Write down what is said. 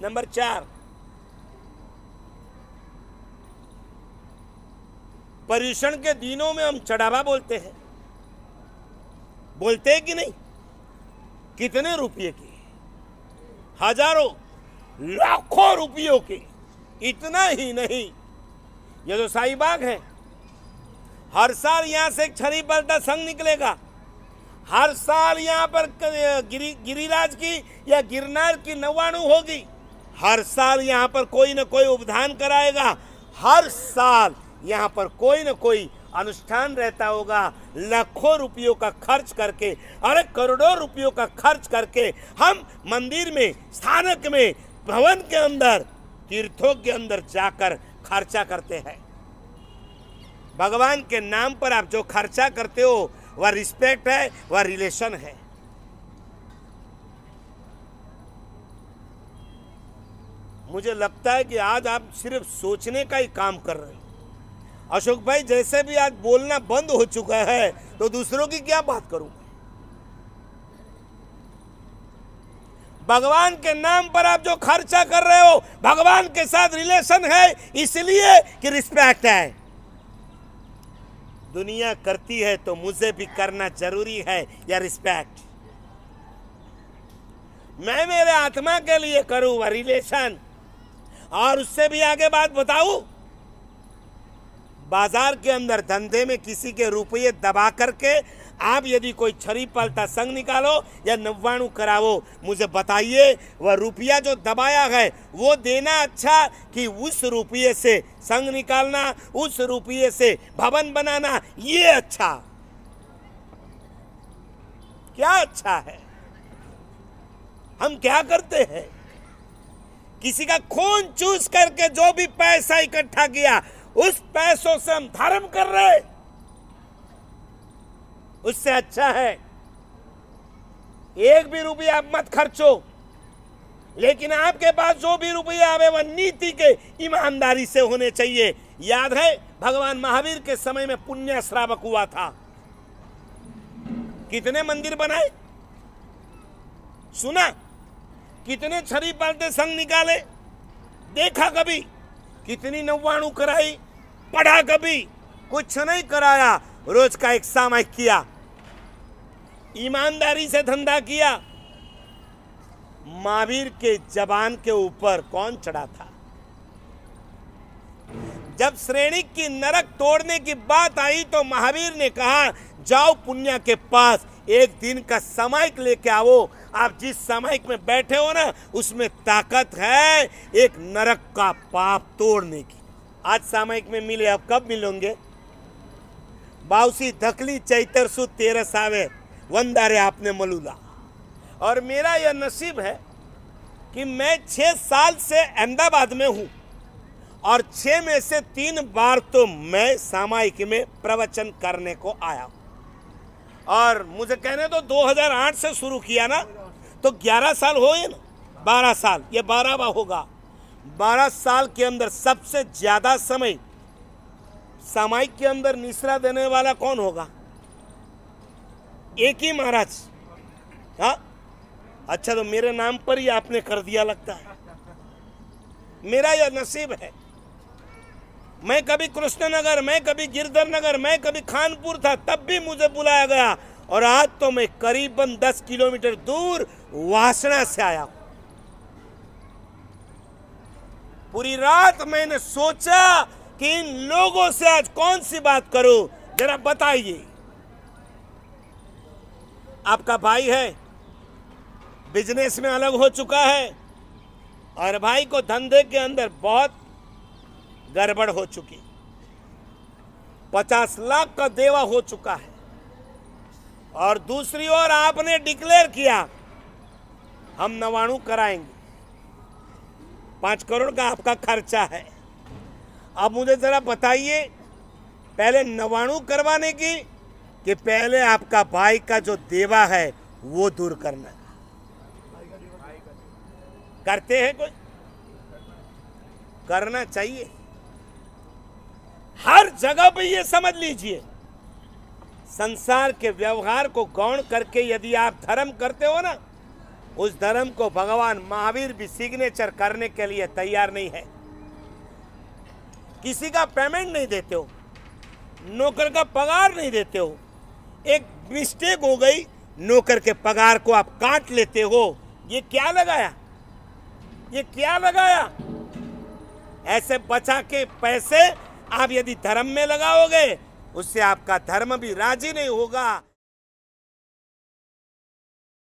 Number चार. पर्यूषण के दिनों में हम चढ़ावा बोलते हैं। बोलते हैं कि नहीं? कितने रुपये की? हज़ारों, लाखों रुपयों की। इतना ही नहीं। ये तो साईबाग है, हर साल यहाँ से छरी पलटा संघ निकलेगा। हर साल यहाँ पर गिरी गिरिराज की या गिरनार की नवाणु होगी। हर साल यहाँ पर कोई न कोई उपधान कराएगा। हर साल यहाँ पर कोई न कोई अनुष्ठान रहता होगा। लाखों रुपयों का खर्च करके, अरे करोड़ों रुपयों का खर्च करके हम मंदिर में, स्थानक में, भवन के अंदर, तीर्थों के अंदर जाकर खर्चा करते हैं। भगवान के नाम पर आप जो खर्चा करते हो, वह रिस्पेक्ट है, वह रिलेशन है। मुझे लगता है कि आज आप सिर्फ़ सोचने का ही काम कर रहे हैं। अशोक भाई, जैसे भी आज बोलना बंद हो चुका है तो दूसरों की क्या बात करूँ? भगवान के नाम पर आप जो खर्चा कर रहे हो, भगवान के साथ रिलेशन है, इसलिए कि रिस्पेक्ट है। दुनिया करती है तो मुझे भी करना ज़रूरी है, या रिस्पेक्ट? मैं मेरे आत्मा के लिए करूँ रिलेशन? और उससे भी आगे बात बताऊँ, बाज़ार के अंदर धंधे में किसी के रुपये दबा करके आप यदि कोई छरी पलटा संग निकालो या नव्वाणु करावो मुझे बताइए, वह रुपया जो दबाया है, वो देना अच्छा कि उस रुपये से संग निकालना, उस रुपये से भवन बनाना, ये अच्छा? क्या अच्छा है? हम क्या करते हैं? किसी का खून चूस करके जो भी पैसा इकट्ठा किया, उस पैसों से हम धर्म कर रहे उससे अच्छा है, एक भी रुपया मत खर्चो। लेकिन आपके पास जो भी रुपया आवे, वह नीति के ईमानदारी से होने चाहिए। याद है, भगवान महावीर के समय में पुण्य श्रावक हुआ था। कितने मंदिर बनाए? सुना? कितने छरी पालते संग निकाले? देखा कभी? कितनी नव्वाणु कराई? पढ़ा कभी? कुछ नहीं कराया। रोज का एक सामायिक किया। ईमानदारी से धंधा किया। महावीर के जबान के ऊपर कौन चढ़ा था? जब श्रेणी की नरक तोड़ने की बात आई तो महावीर ने कहा, जाओ पुण्य के पास, एक दिन का सामायिक लेके आओ। आप जिस सामायिक में बैठे हो ना, उसमें ताकत है एक नरक का पाप तोड़ने की। आज सामायिक में मिले, आप कब मिलोगे? बाउसी धकली चैतर सु तेरह सावे, वंदारे आपने मलूला। और मेरा यह नसीब है कि मैं छह साल से अहमदाबाद में हूँ। और छह में से तीन बार तो मैं सामायिक में प्रवचन करने को आया। और मुझे कहने तो 2008 से शुरू किया ना तो 11 साल हो ना 12 साल, ये बारहवा होगा। 12 साल के अंदर सबसे ज़्यादा समय सामायिक के अंदर निसरा देने वाला कौन होगा? एक ही महाराज। हाँ? अच्छा तो मेरे नाम पर ही आपने कर दिया लगता है। मेरा यह नसीब है। मैं कभी कृष्णनगर, मैं कभी गिरधर नगर मैं कभी खानपुर था, तब भी मुझे बुलाया गया। और आज तो मैं करीबन 10 किलोमीटर दूर वासना से आया पूरी रात मैंने सोचा कि इन लोगों से आज कौन सी बात करूँ, जरा बताइए। आपका भाई है, बिज़नेस में अलग हो चुका है, और भाई को धंधे के अंदर बहुत गड़बड़ हो चुकी। पचास लाख का देवा हो चुका है। और दूसरी ओर आपने डिक्लेयर किया, हम नवाणु कराएँगे। पाँच करोड़ का आपका खर्चा है। अब मुझे जरा बताइए, पहले नवाणु करवाने की कि पहले आपका भाई का जो देवा है, वो दूर करना। करते हैं कोई? करना चाहिए। हर जगह पे ये समझ लीजिए। संसार के व्यवहार को गौण करके यदि आप धर्म करते हो ना, उस धर्म को भगवान महावीर भी सिग्नेचर करने के लिए तैयार नहीं है। किसी का पेमेंट नहीं देते हो, नौकर का पगार नहीं देते हो। एक मिस्टेक हो गई, नौकर के पगार को आप काट लेते हो। ये क्या लगाया? ये क्या लगाया? ऐसे बचा के पैसे आप यदि धर्म में लगाओगे उससे आपका धर्म भी राज़ी नहीं होगा।